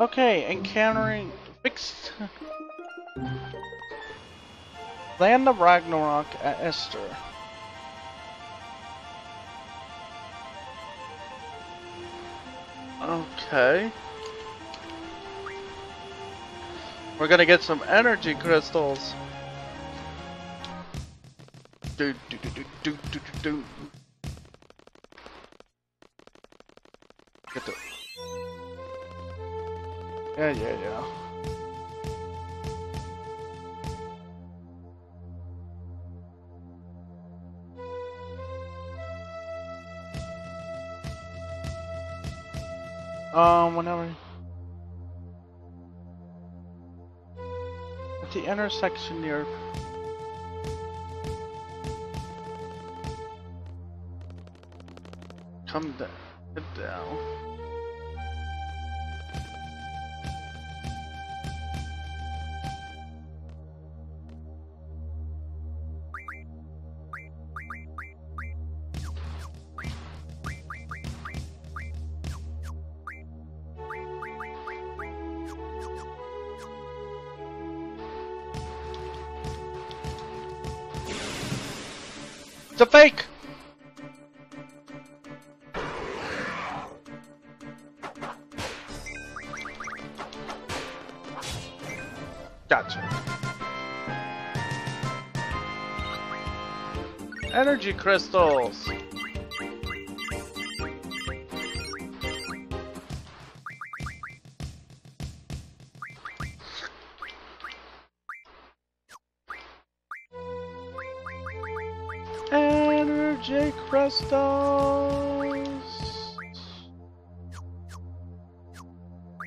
Okay, encountering fixed. Land of Ragnarok at Esthar. Okay. We're gonna get some energy crystals. Do do do do do do do Yeah, yeah, yeah. Um, whenever. At the intersection near. Come down. Down. Energy crystals! Energy crystals!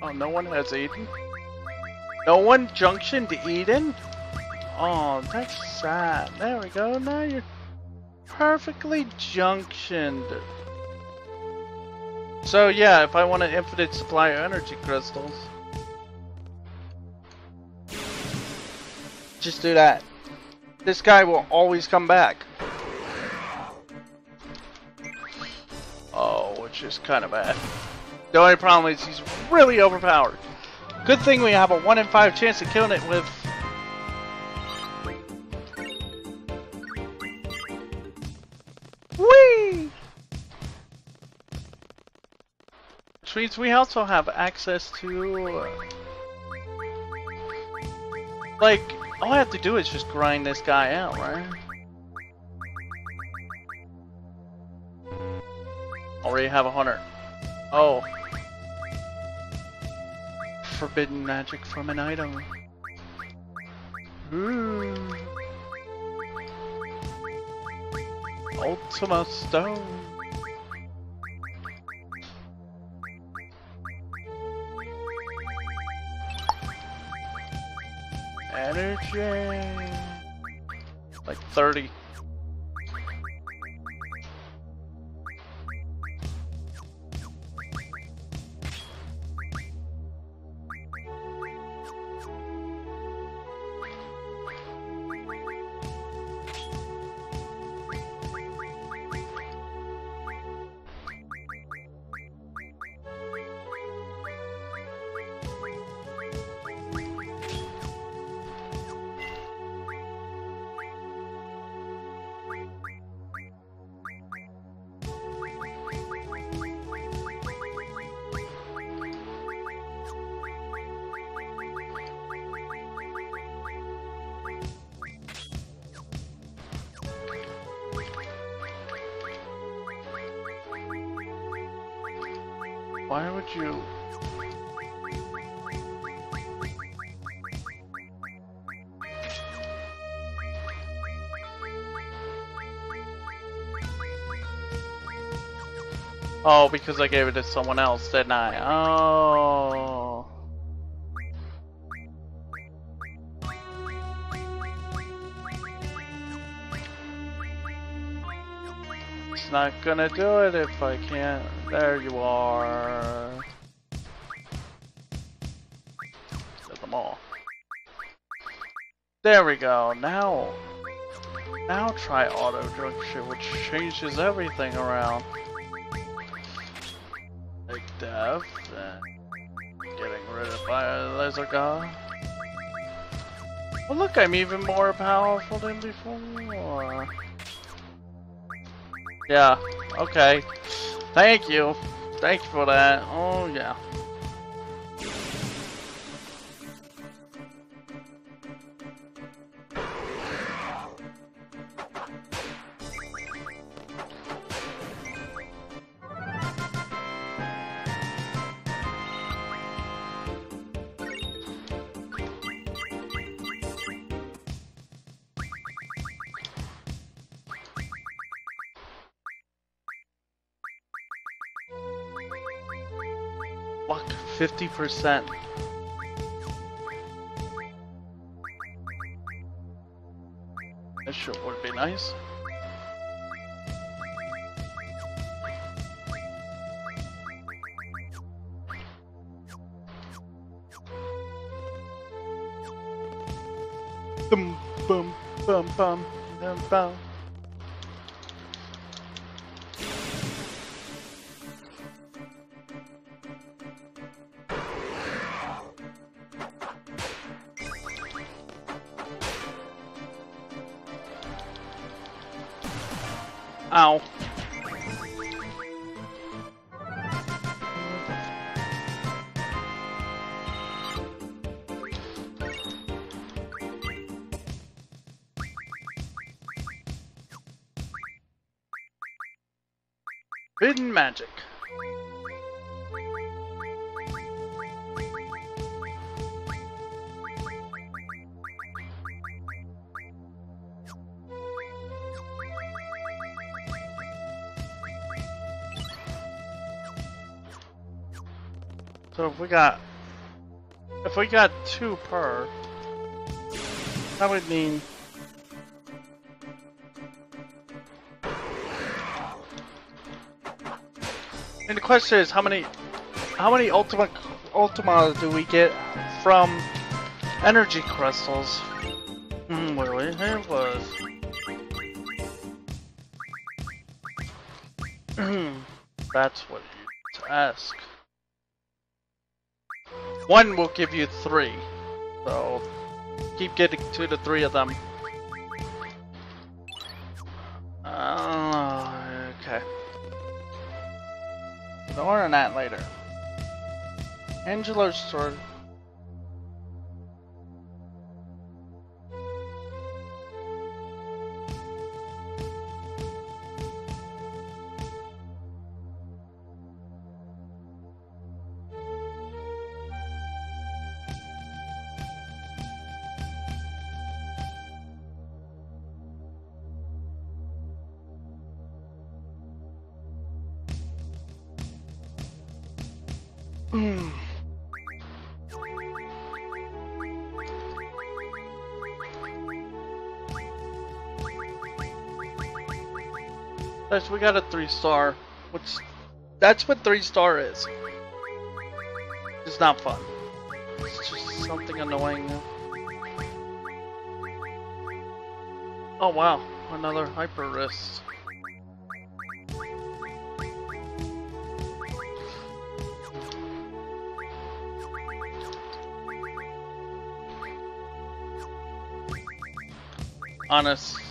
Oh, no one has Eden? No one junction to Eden? Oh, that's sad. There we go. Now you're perfectly junctioned. So yeah, if I want an infinite supply of energy crystals, just do that. This guy will always come back. Oh, which is kind of bad. The only problem is he's really overpowered. Good thing we have a 1 in 5 chance of killing it with... Means we also have access to... Uh, like, all I have to do is just grind this guy out, right? Already have a hunter. Oh. Forbidden magic from an item. Ooh. Ultima Stone. Energy. Like 30. Why would you? Oh, because I gave it to someone else, didn't I? Oh. Not gonna do it if I can't. There you are. Did them all. There we go. Now, now try auto junction, which changes everything around. Big death and getting rid of fire laser gun. Well, look, I'm even more powerful than before. Yeah, okay. Thank you. Thank you for that. Oh, yeah. 50%. That sure would be nice. Bum bum bum bum bum bum. If we got, if we got two per, that would mean And the question is, how many, how many Ultima, Ultima do we get from energy crystals? Hmm, well, it was. That's what you to ask. One will give you three, so keep getting two to three of them. Uh, okay. More on that later. Angelo's sword. Hmm. We got a three star. Which that's what three star is. It's not fun. It's just something annoying. Oh wow, another hyper wrist. Honestly.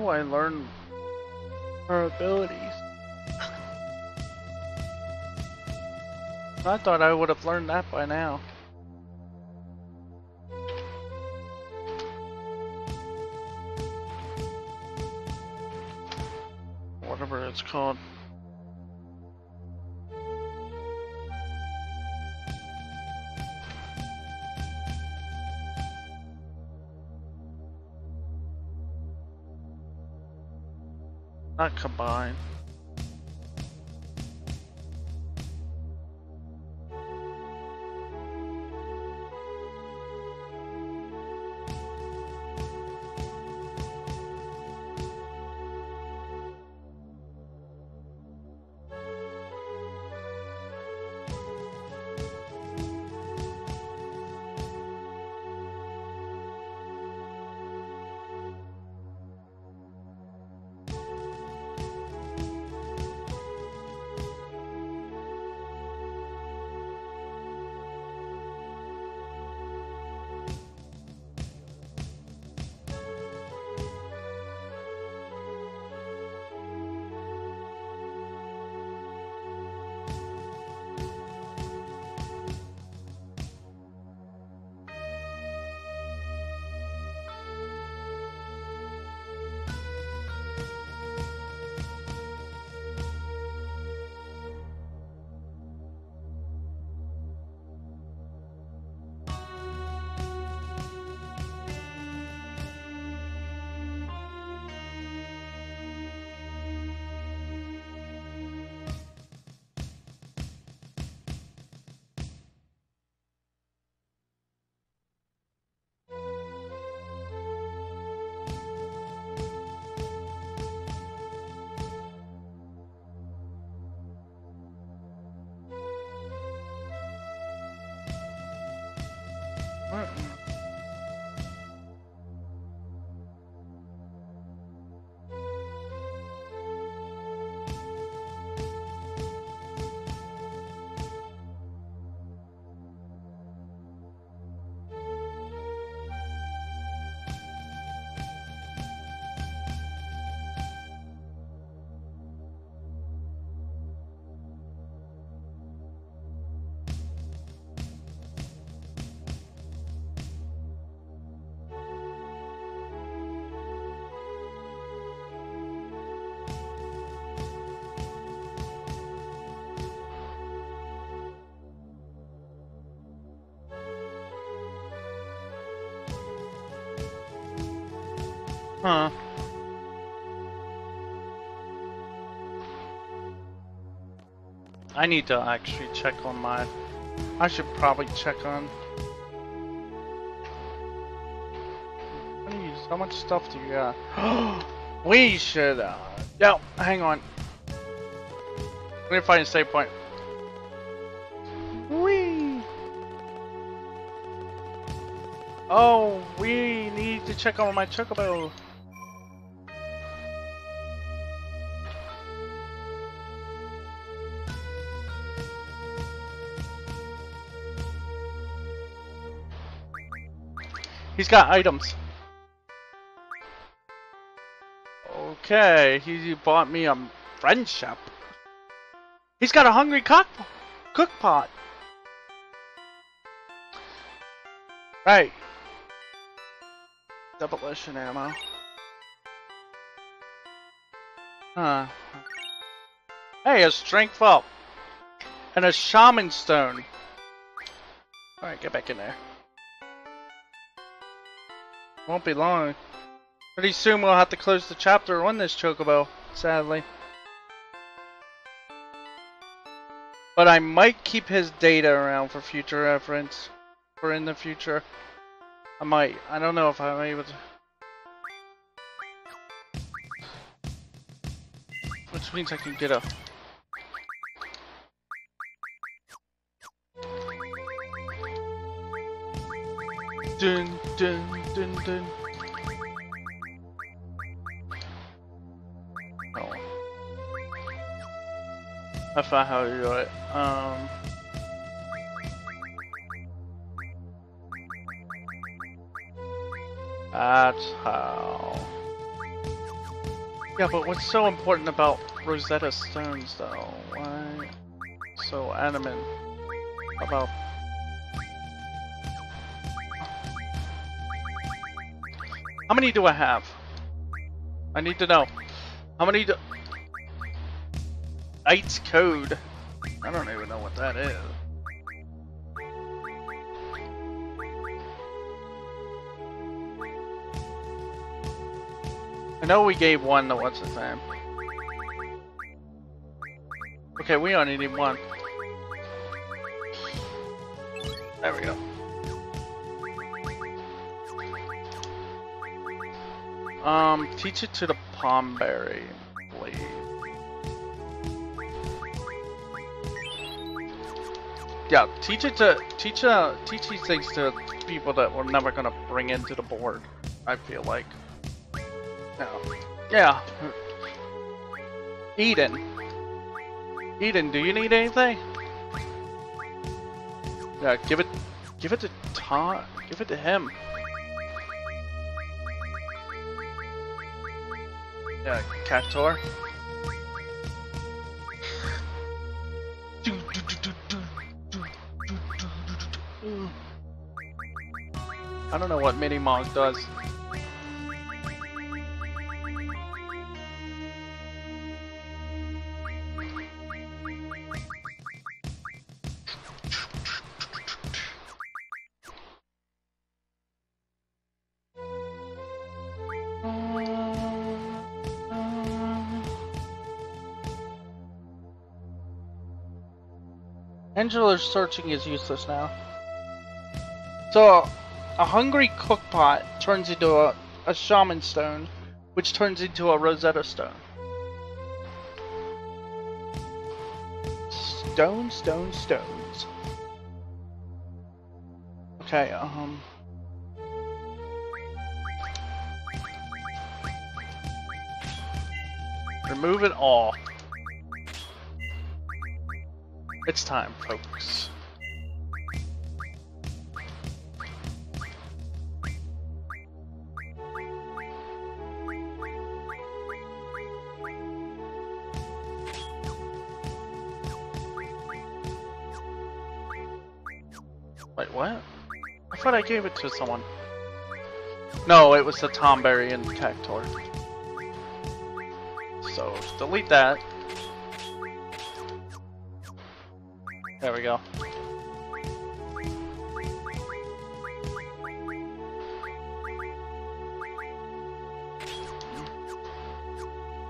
Do I learn her abilities? I thought I would have learned that by now. Whatever it's called. Not combine. Huh. I need to actually check on my... I should probably check on... Please, how much stuff do you got? we should... Uh... Hang on. Let me find a save point. Wee. Oh, we need to check on my chocobo. He's got items. Okay, he bought me a friendship. He's got a hungry cook, cook pot. Right. Demolition ammo. Huh. Hey, a strength up. And a shaman stone. Alright, get back in there. Won't be long. Pretty soon we'll have to close the chapter on this Chocobo, sadly. But I might keep his data around for future reference. For in the future. I might. I don't know if I'm able to... Which means I can get a... Dun dun dun dun. Oh. I found how to do it. Um. That's how. Yeah, but what's so important about Rosetta Stones, though? Why so adamant about How many do I have? I need to know. How many do... Code. I don't even know what that is. I know we gave one to what's his name. Okay, we only need one. There we go. Um, teach it to the Tomberry, please. Yeah, teach it to teach uh teach these things to people that we're never gonna bring into the board. I feel like. No. Yeah. Eden. Eden, do you need anything? Yeah, give it give it to Tom give it to him. Yeah, Cactuar. I don't know what Mini Mog does. Angela's searching is useless now. So, a hungry cookpot turns into a, a shaman stone, which turns into a Rosetta stone. Stone, stone, stones. Okay, um... Remove it all. It's time, folks. Wait, what? I thought I gave it to someone. No, it was the Tomberry and Cactuar. So, delete that. There we go.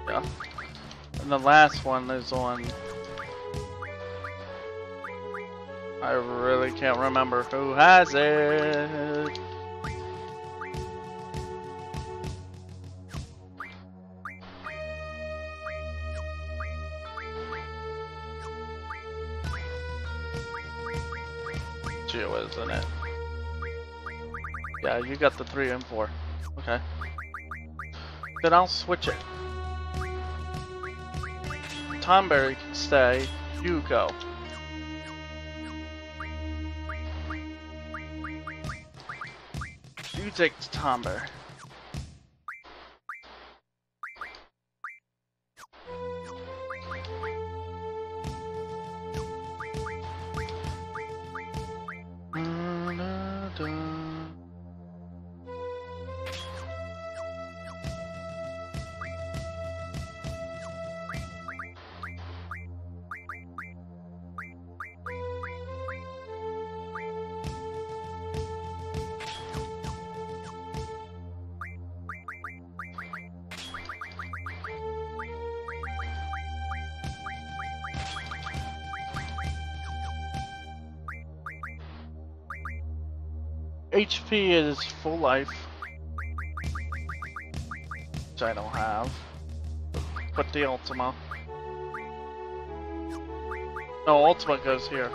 Yeah. And the last one is on... I really can't remember who has it. Yeah, you got the 3 and 4. Okay. Then I'll switch it. Tomberry can stay. You go. You take Tomberry. Which I don't have. But the Ultima. No, Ultima goes here.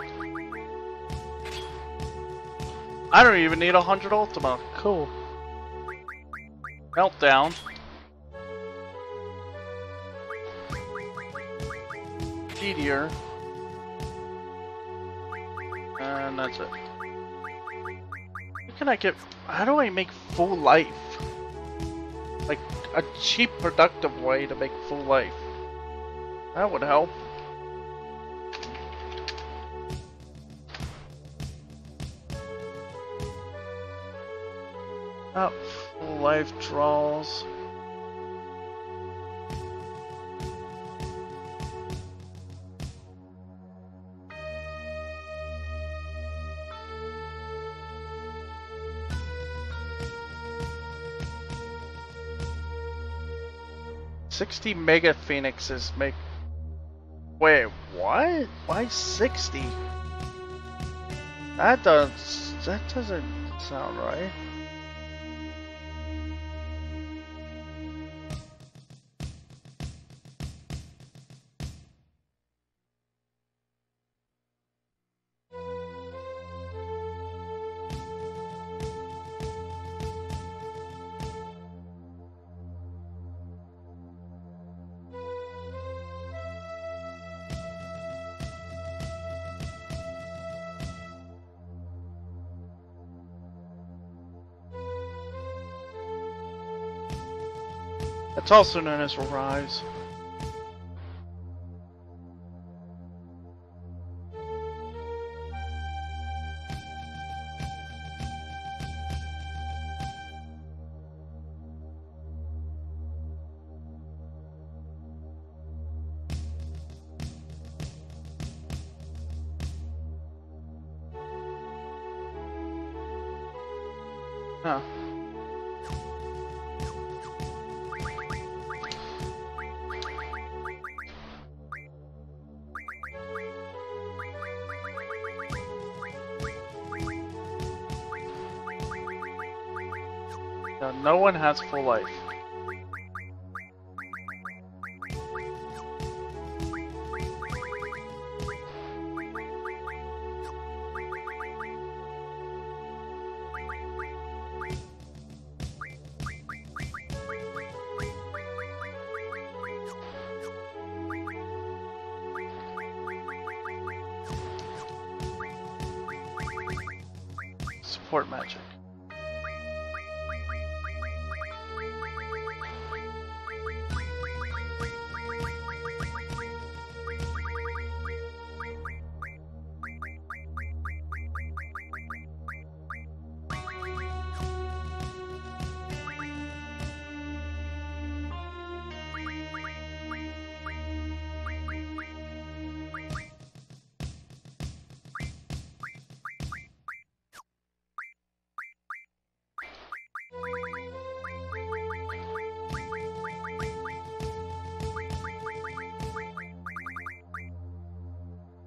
I don't even need a hundred Ultima. Cool. Meltdown. Meteor. And that's it. How can I get... How do I make full life? A cheap, productive way to make full life. That would help. Up, full life draws. 60 mega phoenixes make. Wait, what? Why 60? That does. That doesn't sound right. Also known as Rise.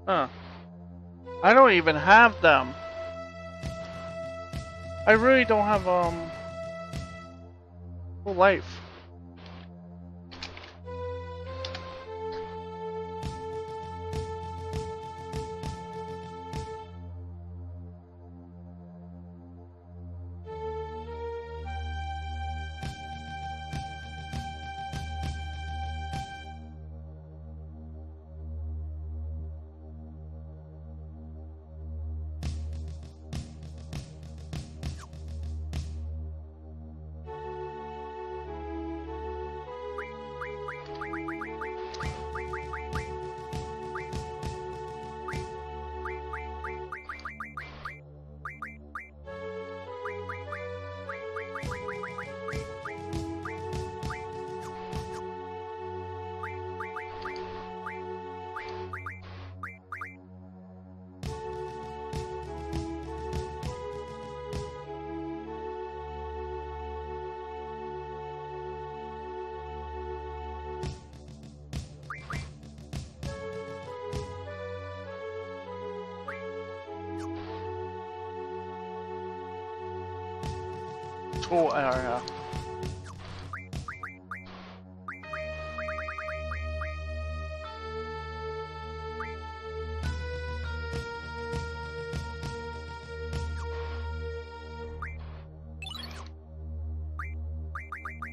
Huh. I don't even have them. I really don't have, um, full life.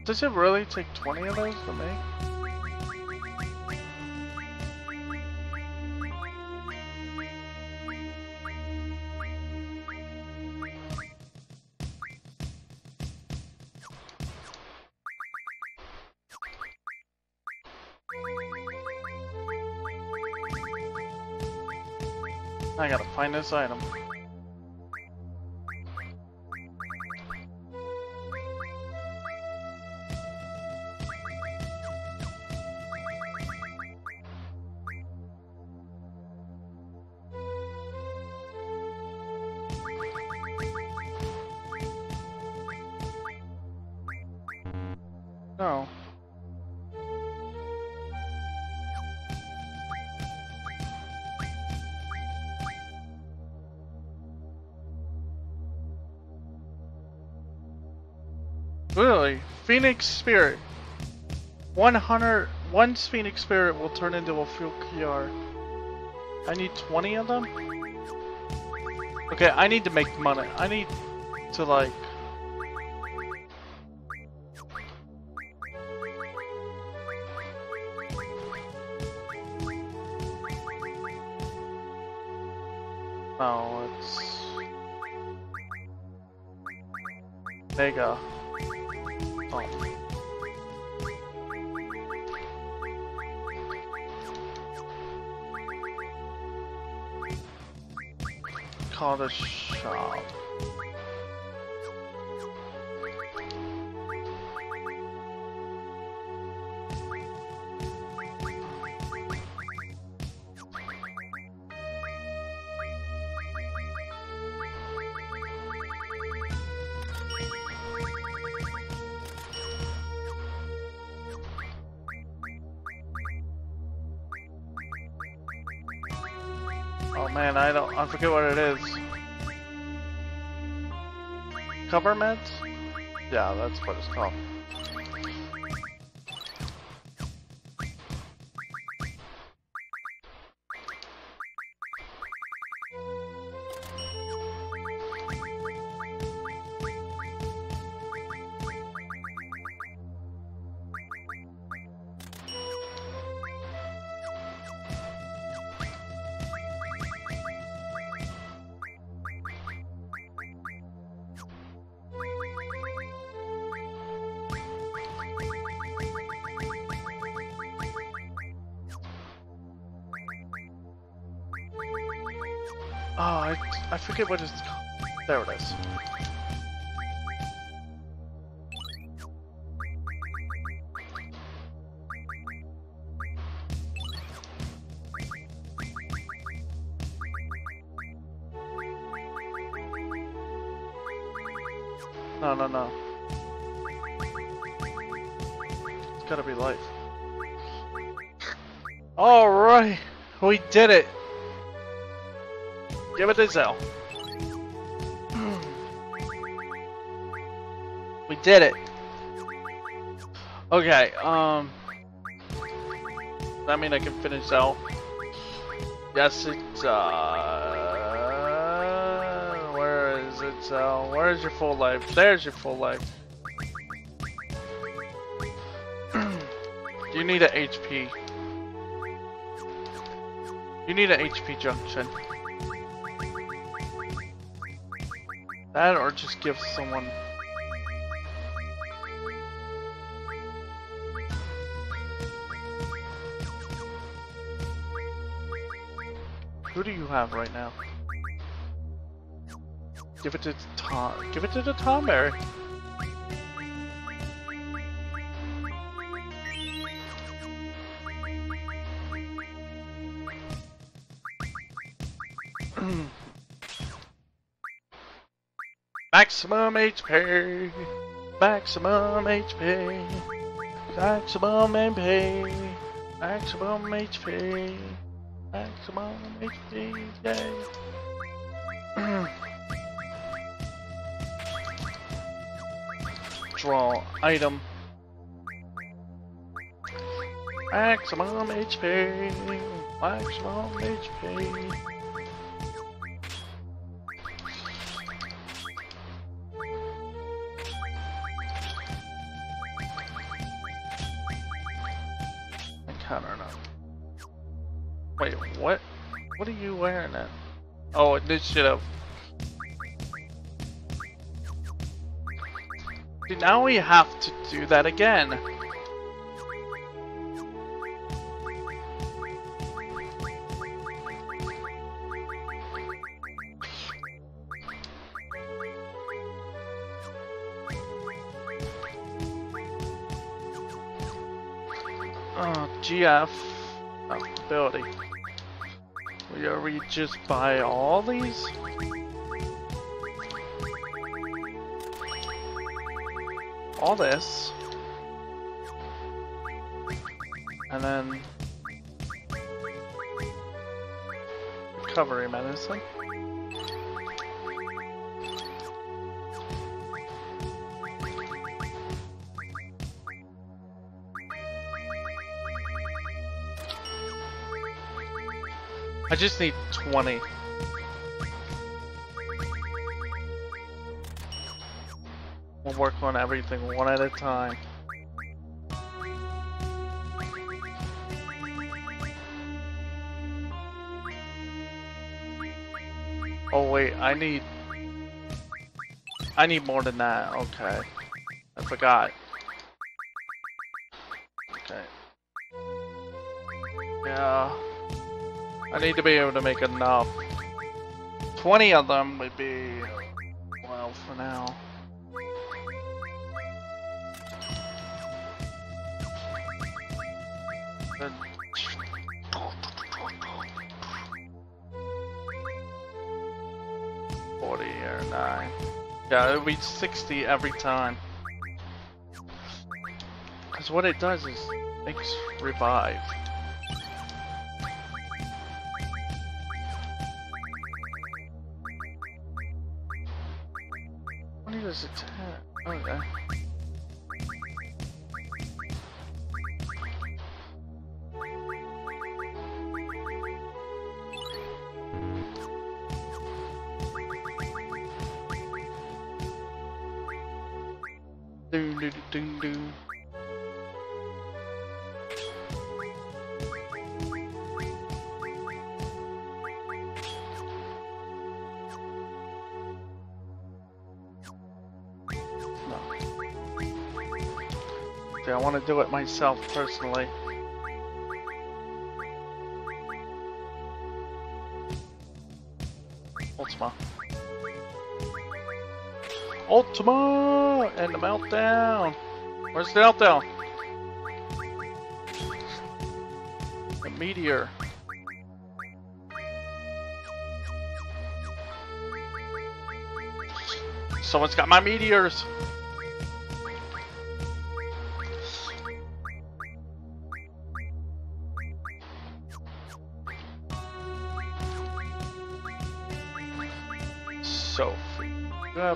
Does it really take 20 of those to make? I gotta find this item. Phoenix Spirit. 100, one Phoenix Spirit will turn into a full PR. I need 20 of them? Okay, I need to make money. I need to like... man, I don't, I forget what it is. Cover meds? Yeah, that's what it's called. Forget what. There it is. No, no, no. It's gotta be life. Alright! We did it! Give it to Zell. Did it. Okay, um... Does That mean I can finish Zell? Yes, it's, uh... Where is it, Zell? Where is your full life? There's your full life. you need a HP. You need a HP junction. That or just give someone... Who do you have right now? Give it to Tom. Give it to the Tomberry. Maximum HP. Maximum HP. Maximum MP. Maximum HP. Maximum HP. Yay. Draw item. Maximum HP. Maximum HP. Oh, initiative. See, now we have to do that again. Oh, GF oh, ability. Are we just buy all these? All this. And then recovery medicine. I just need 20. We'll work on everything one at a time. Oh wait, I need... I need more than that, okay. I forgot. I need to be able to make enough. 20 of them would be... well for now. Forty or nine. Yeah, it'll be sixty every time. Cause what it does is makes revive. Myself personally. Ultima. Ultima! And the meltdown! Where's the meltdown? The meteor. Someone's got my meteors!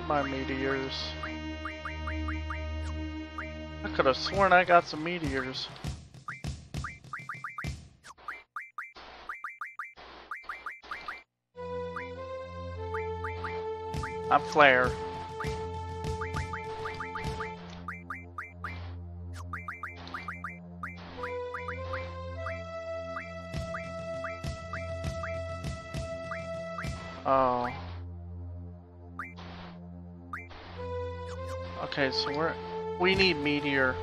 My meteors. I could have sworn I got some meteors. I'm Flare. We need meteor.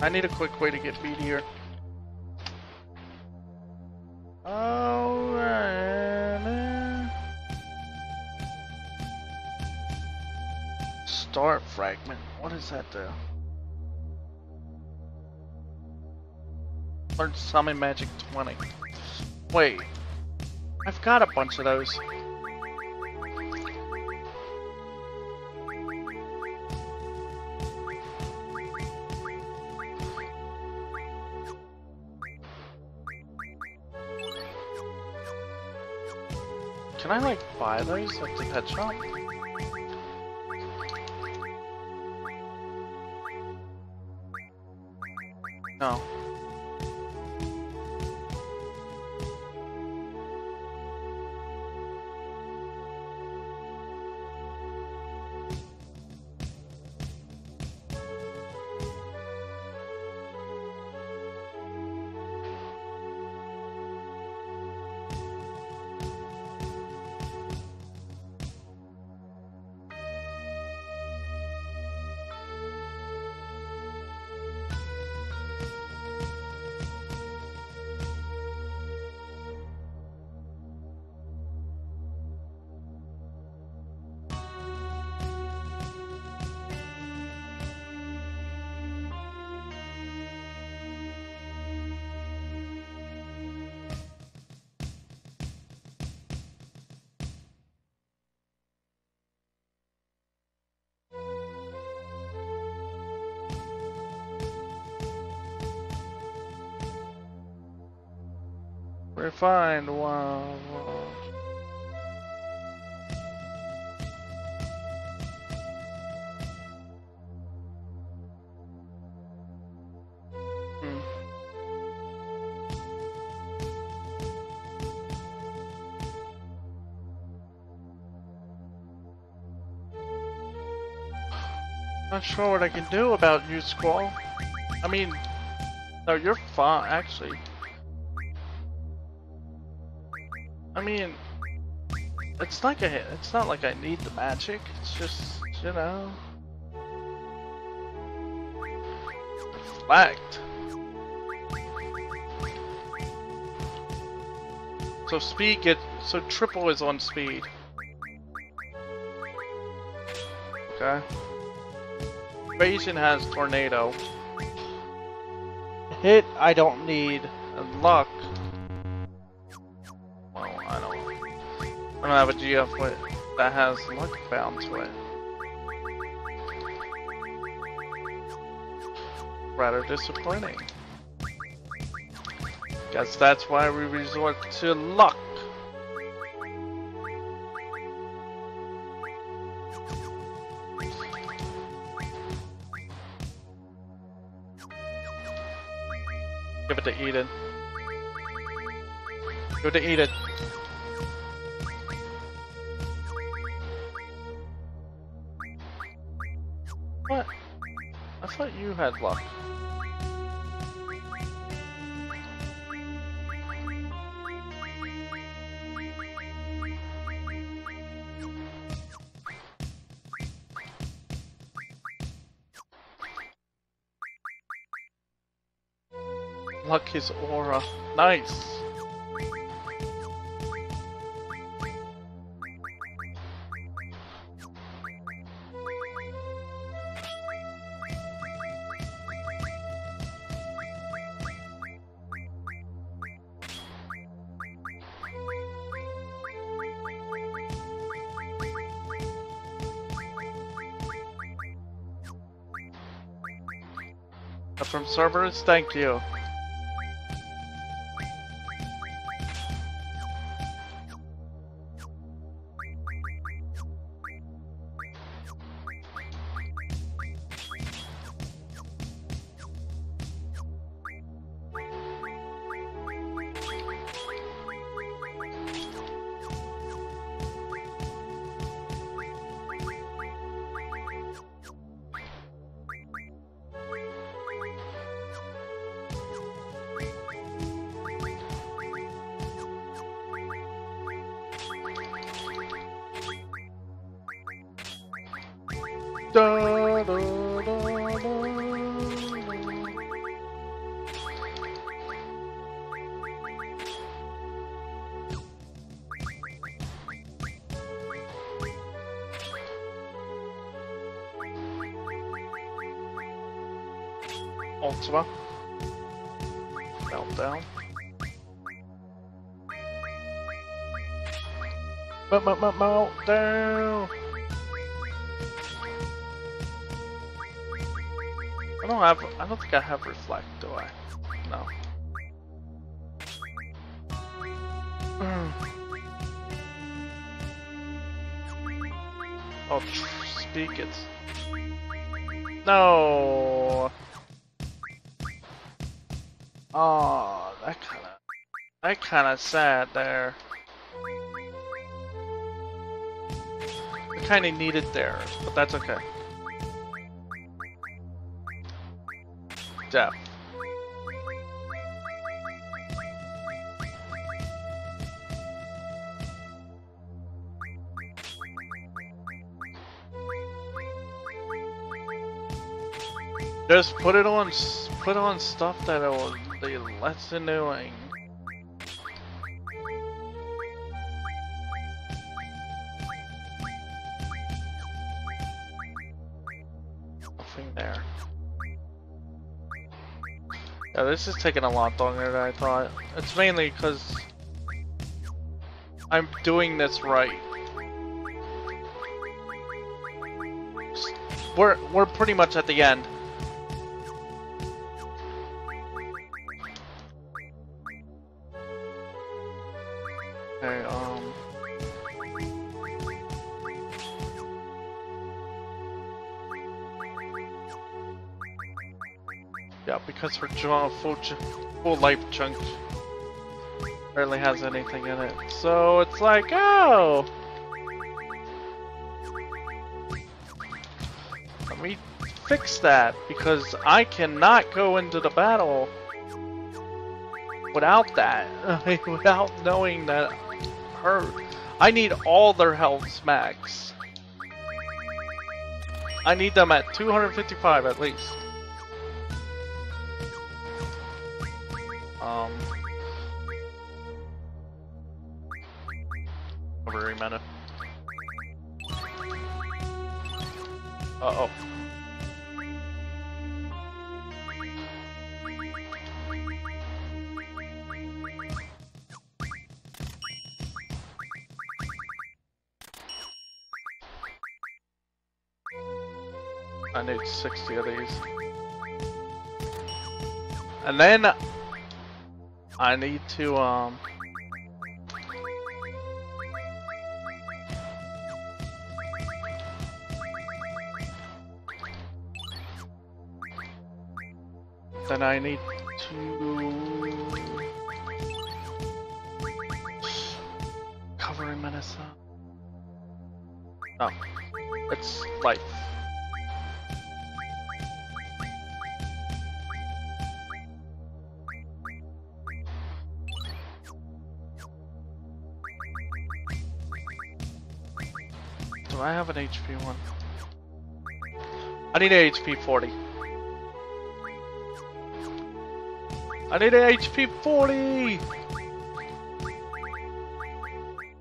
I need a quick way to get meteor. Alright. Star Fragment. What is that do? Learn summon magic 20. Wait. I've got a bunch of those. I like buy those at the pet shop? We find one. Not sure what I can do about you, Squall. I mean, no, you're fine, actually. Mean, it's like a, it's not like I need the magic. It's just, you know, flagged. So speed get so triple is on speed. Okay. Evasion has tornado. Hit I don't need and luck. Don't have a GF with that has luck bound to it. Rather disappointing. Guess that's why we resort to luck. Give it to Eden. Give it to Eden. Had luck. His aura. Nice. Servers, thank you. Ultima. Meltdown. Meltdown! I don't have, I don't think I have reflect, do I? No. Oh, speak it. No. Kind of sad there. I kind of needed there, but that's okay. Death. Just put it on, put on stuff that will be less annoying. Yeah, this is taking a lot longer than I thought. It's mainly because I'm doing this right. We're we're pretty much at the end. Because her jaw full, full life chunk barely has anything in it. So it's like, oh! Let me fix that because I cannot go into the battle without that, without knowing that her. I need all their health max. I need them at 255 at least. Um. Very meta. Uh oh. I need 60 of these. And then I need to um Then I need to cover in a Oh, it's life. I have an HP one? I need a HP 40. I need a HP 40!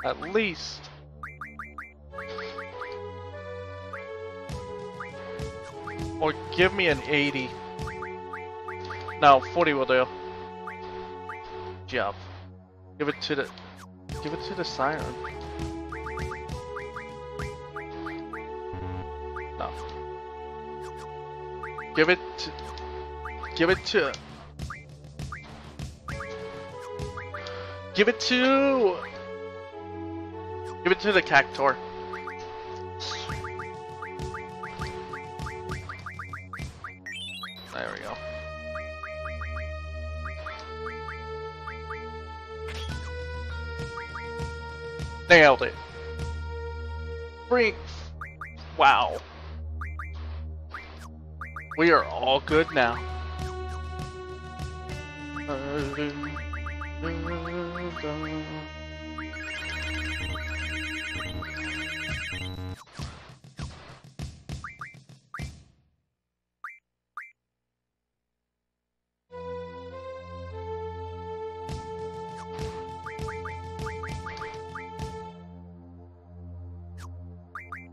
At least. Or give me an 80. No, 40 will do. Job. Give it to the... Give it to the siren. Give it to... Give it to... Give it to... Give it to the Cactuar. There we go. Nailed it. Freak. Wow. We are all good now.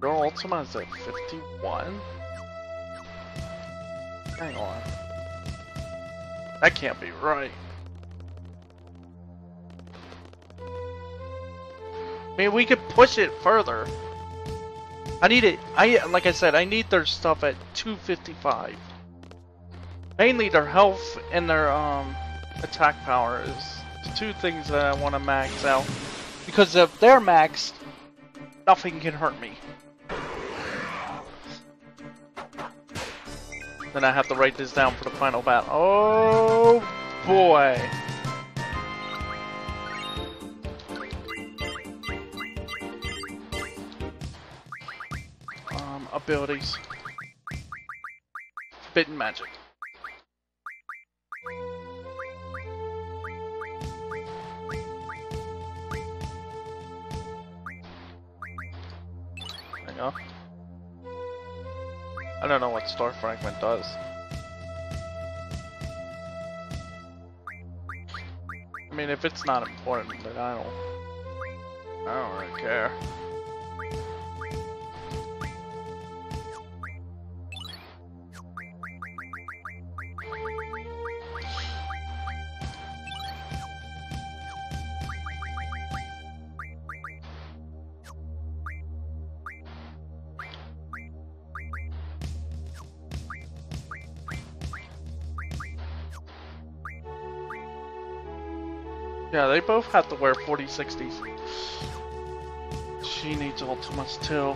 Your Ultima is at 51? Hang on. That can't be right. I mean, we could push it further. I need it. I like I said, I need their stuff at 255. Mainly their health and their um attack power is the two things that I want to max out. Because if they're maxed, nothing can hurt me. Then I have to write this down for the final battle. Oh boy. Um, abilities. Bitten magic. There you go. I don't know what Star Fragment does. I mean, if it's not important, then I don't... I don't really care. They both have to wear 4060s. She needs ultimates too.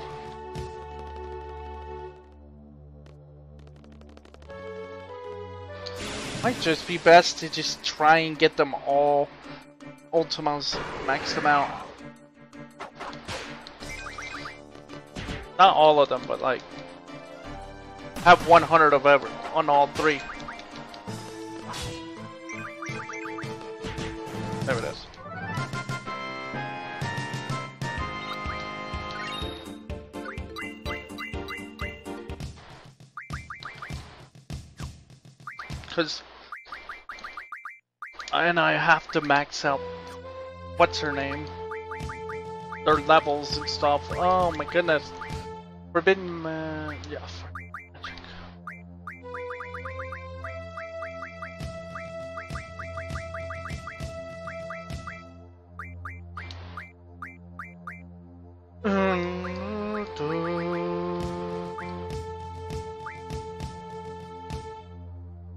Might just be best to just try and get them all ultimas maxed them out. Not all of them, but like have 100 of every on all three. To max out what's her name? Their levels and stuff. Oh my goodness. Forbidden uh, yeah.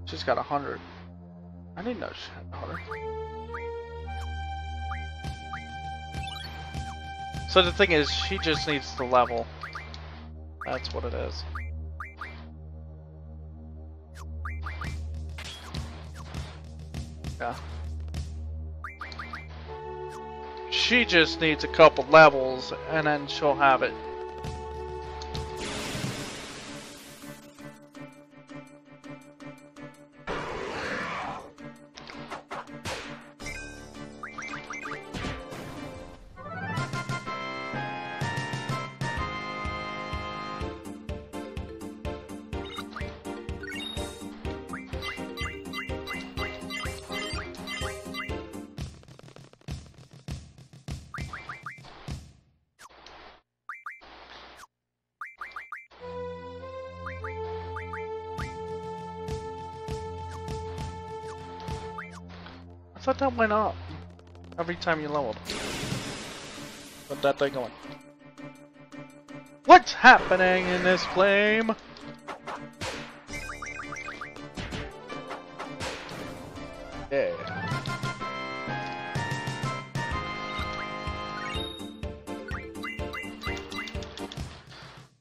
She's got a hundred. I had a hundred. So the thing is, she just needs the level. That's what it is. Yeah. She just needs a couple levels, and then she'll have it. Time you leveled. But that thing going. What's happening in this flame? Yeah.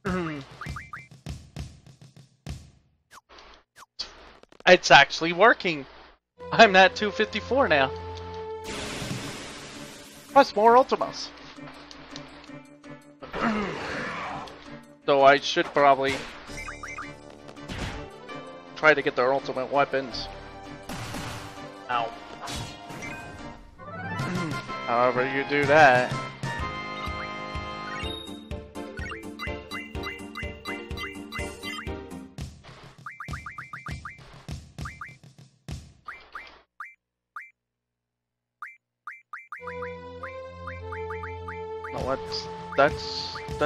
it's actually working. I'm at 254 now. Plus more Ultimas. so I should probably try to get their ultimate weapons. Ow. However you do that.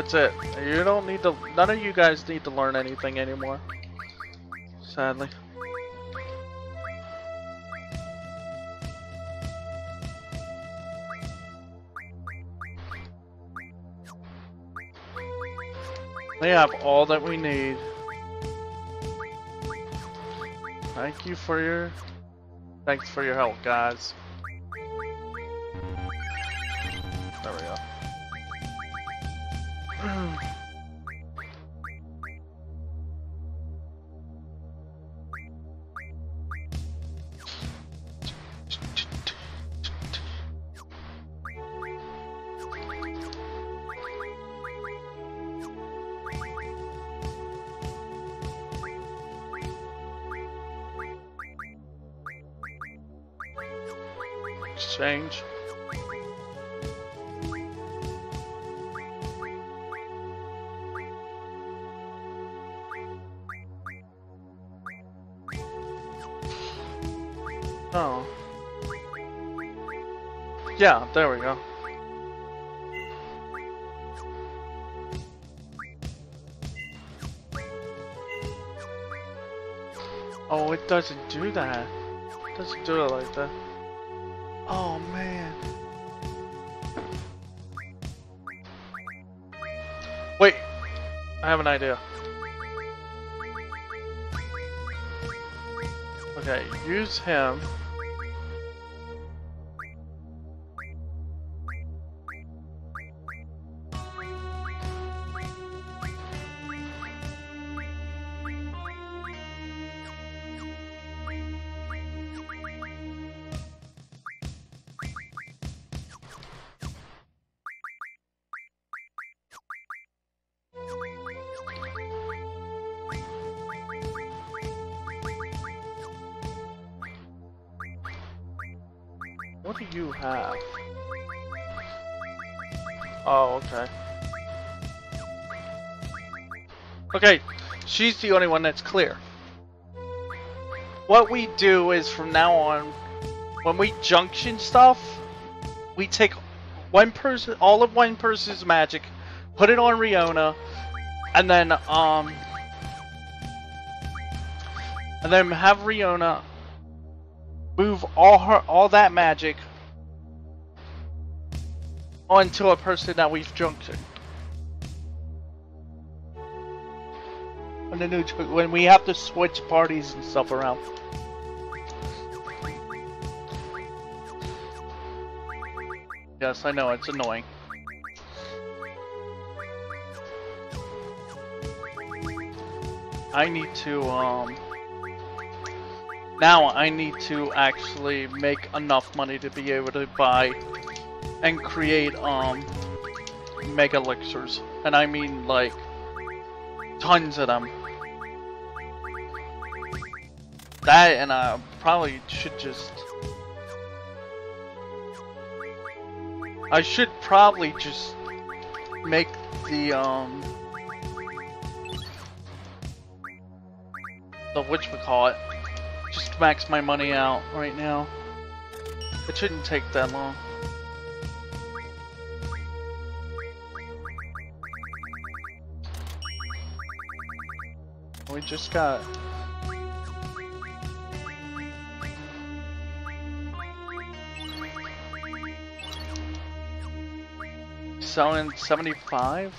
That's it. You don't need to. None of you guys need to learn anything anymore. Sadly. They have all that we need. Thank you for your... Thanks for your help, guys. Yeah, there we go. Oh, it doesn't do that. It doesn't do it like that. Oh man. Wait, I have an idea. Okay, use him. What do you have? Oh, okay. Okay, she's the only one that's clear. What we do is from now on, when we junction stuff, we take one person, all of one person's magic, put it on Rinoa, and then um, and then have Rinoa move all her all that magic onto a person that we've junctioned. When the new when we have to switch parties and stuff around. Yes, I know, it's annoying. I need to, um... Now I need to actually make enough money to be able to buy and create, um... Mega elixirs. And I mean, like, tons of them. That and I probably should just I should probably just make the, um... The whatchamacallit. Just max my money out right now. It shouldn't take that long. We just got Selling 75?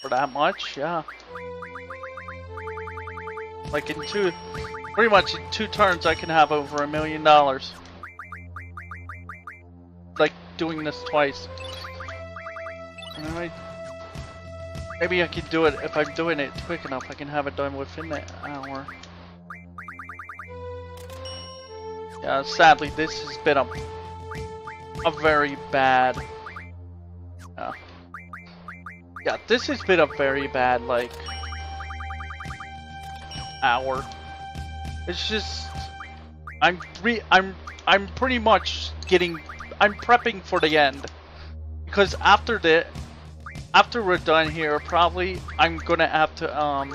For that much, yeah. Like in two, pretty much in two turns I can have over a million dollars. Like doing this twice. Maybe I can do it, if I'm doing it quick enough, I can have it done within an hour. Yeah, sadly, this has been a a very bad. Uh, yeah, this has been a very bad like hour. It's just I'm re I'm I'm pretty much getting I'm prepping for the end because after the after we're done here, probably I'm gonna have to um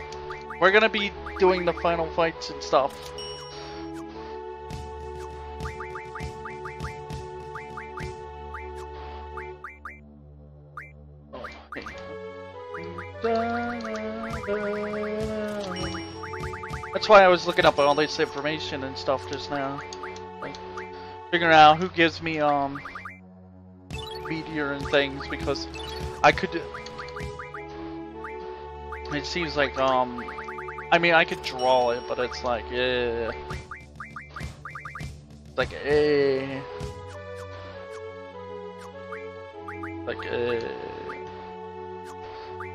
we're gonna be doing the final fights and stuff. That's why I was looking up all this information and stuff just now. Like, figuring out who gives me, um, meteor and things, because I could... It seems like, um... I mean, I could draw it, but it's like, eh... Like, eh... Like, eh...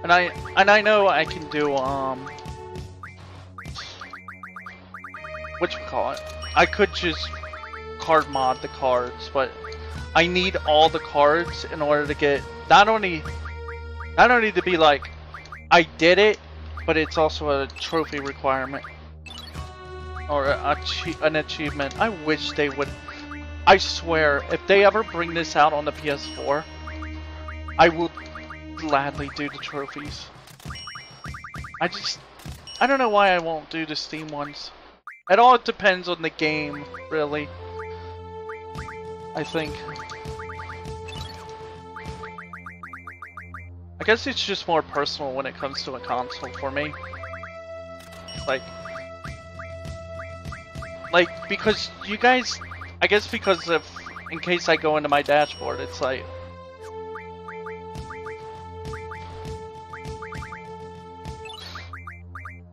And I, and I know I can do, um... you call it? I could just card mod the cards, but I need all the cards in order to get not only not only to be like I did it, but it's also a trophy requirement or a, an achievement. I wish they would. I swear, if they ever bring this out on the PS4, I will gladly do the trophies. I just, I don't know why I won't do the Steam ones. It all depends on the game, really. I think. I guess it's just more personal when it comes to a console for me. Like, like, because you guys, I guess because of, in case I go into my dashboard, it's like,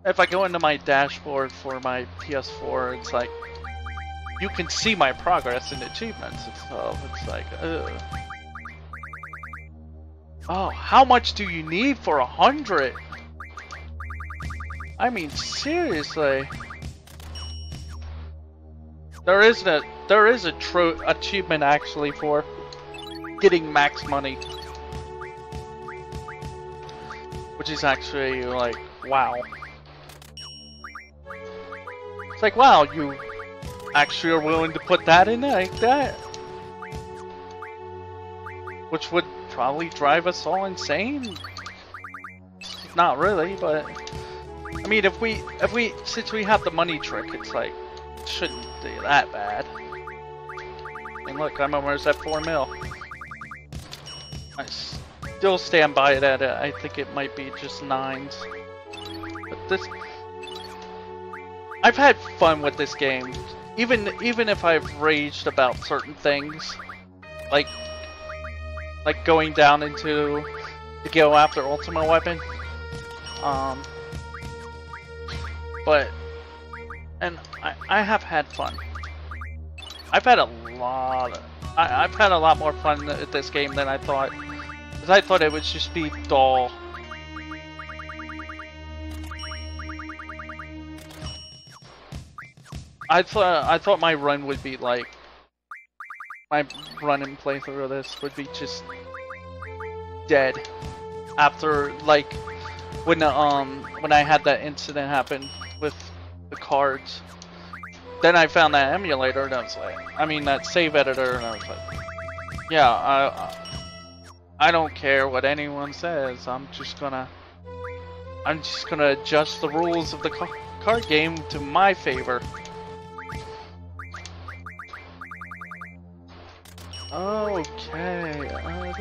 if I go into my dashboard for my PS4, it's like you can see my progress and achievements and stuff. Oh, it's like, ugh. Oh, how much do you need for a hundred? I mean, seriously. There is a there is a true achievement actually for getting max money, which is actually like wow. It's like, wow, you actually are willing to put that in like that? Which would probably drive us all insane? Not really, but... I mean, if we, if we, since we have the money trick, it's like, shouldn't be that bad. And look, I'm almost at 4 mil. I still stand by it at, uh, I think it might be just 9s. But this... I've had fun with this game. Even even if I've raged about certain things. Like like going down into to go after Ultimate Weapon. Um but and I, I have had fun. I've had a lot of, I, I've had a lot more fun at this game than I thought. Because I thought it would just be dull. I thought I thought my run would be like my run and playthrough of this would be just dead after like when um when I had that incident happen with the cards. Then I found that emulator and I was like, I mean that save editor and I was like, yeah, I I don't care what anyone says. I'm just gonna I'm just gonna adjust the rules of the card game to my favor. Okay. Uh,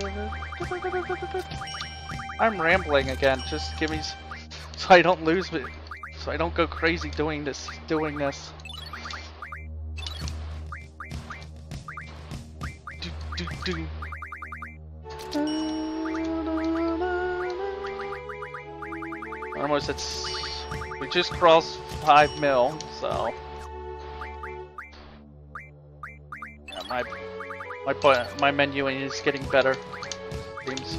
I'm rambling again. Just give me, so I don't lose me, so I don't go crazy doing this, doing this. Do, do, do. Almost it's we just crossed five mil, so yeah, my my my menu is getting better. Seems.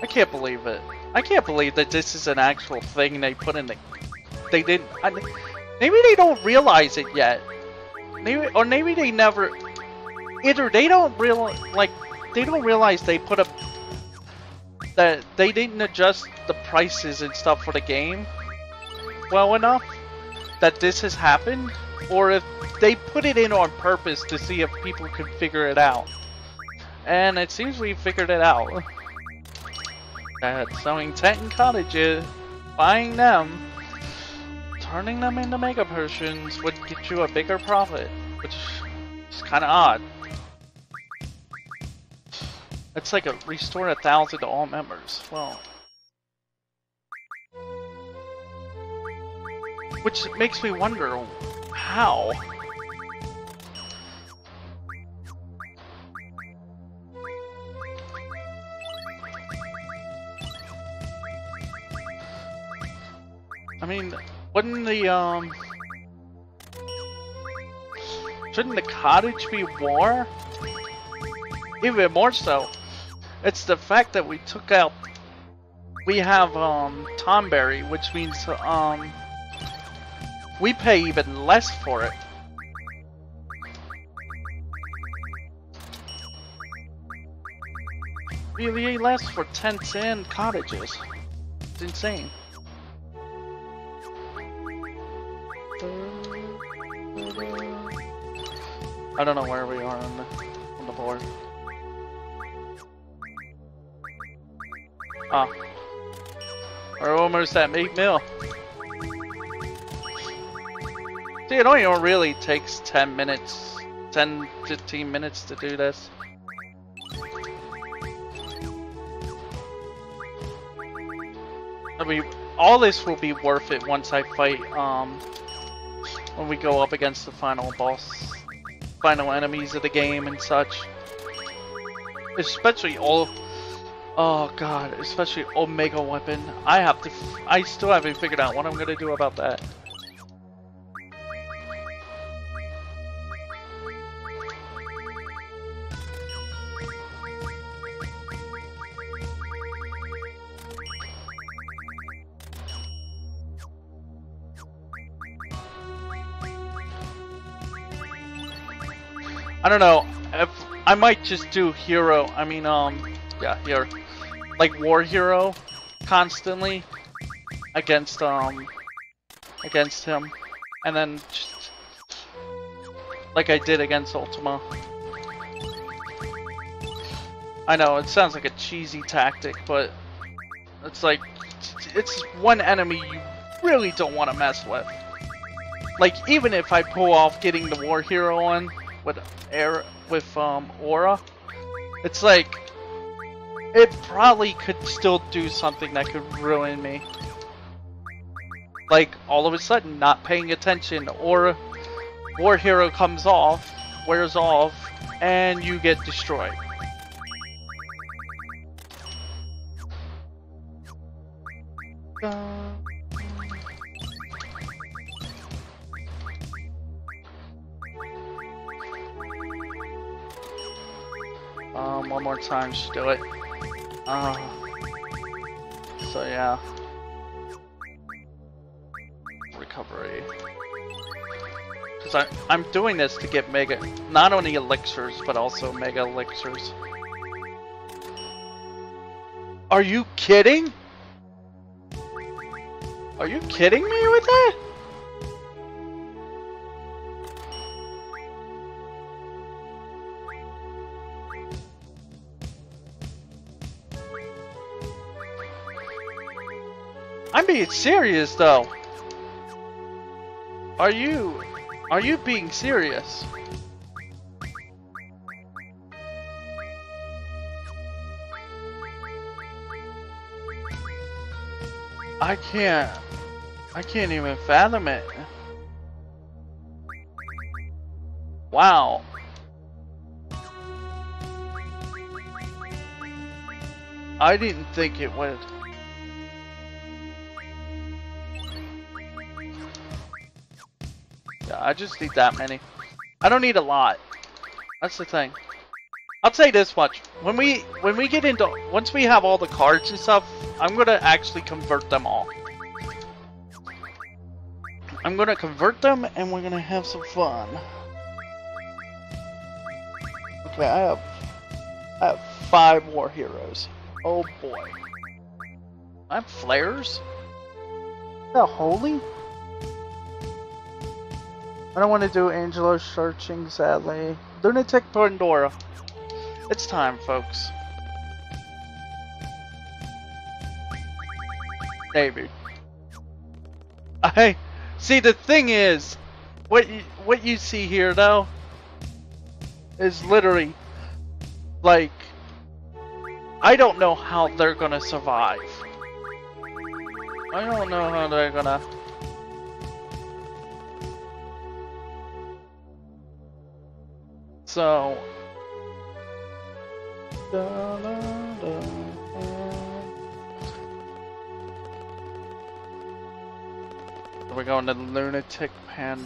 I can't believe it. I can't believe that this is an actual thing they put in the. They didn't. I, maybe they don't realize it yet. Maybe, or maybe they never either they don't real like they don't realize they put up that they didn't adjust the prices and stuff for the game well enough that this has happened or if they put it in on purpose to see if people could figure it out. And it seems we figured it out. That selling Teton cottages buying them turning them into mega potions would get you a bigger profit which is kind of odd it's like a restore a thousand to all members. Well. Which makes me wonder how. I mean, wouldn't the, um... Shouldn't the cottage be more? Even more so. It's the fact that we took out... We have, um, Tonberry, which means, um... We pay even less for it. Really less for tents and cottages. It's insane. I don't know where we are on the, on the board. Oh. We're almost at 8 mil. See, it only really takes 10 minutes, 10, 15 minutes to do this. I mean, all this will be worth it once I fight, um, when we go up against the final boss, final enemies of the game and such. Especially all Oh god, especially Omega Weapon. I have to. I still haven't figured out what I'm gonna do about that. I don't know. If, I might just do hero. I mean, um, yeah, here, like war hero, constantly against um against him, and then just like I did against Ultima. I know it sounds like a cheesy tactic, but it's like it's one enemy you really don't want to mess with. Like even if I pull off getting the war hero on with air with um aura, it's like it probably could still do something that could ruin me. Like all of a sudden not paying attention or war hero comes off, wears off, and you get destroyed. Uh... Um, one more time, just do it. Uh, so yeah. Recovery. Because I'm doing this to get mega, not only elixirs, but also mega elixirs. Are you kidding? Are you kidding me with that? I'm being serious though. Are you are you being serious? I can't I can't even fathom it. Wow. I didn't think it would. Yeah, I just need that many. I don't need a lot. That's the thing. I'll say this much. When we when we get into once we have all the cards and stuff, I'm gonna actually convert them all. I'm gonna convert them and we're gonna have some fun. Okay, I have I have five war heroes. Oh boy. I have flares? The holy? I don't want to do Angelo searching, sadly. Lunatic Pandora. It's time, folks. David. I see. The thing is, what you what you see here though is literally like I don't know how they're gonna survive. I don't know how they're gonna So. Da, da, da, We're going to Lunatic Pen.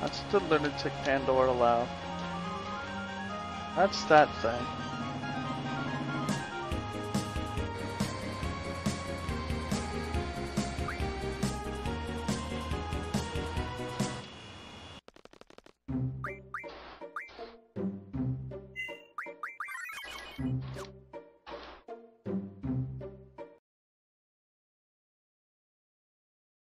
That's the Lunatic Pandora Lab. That's that thing.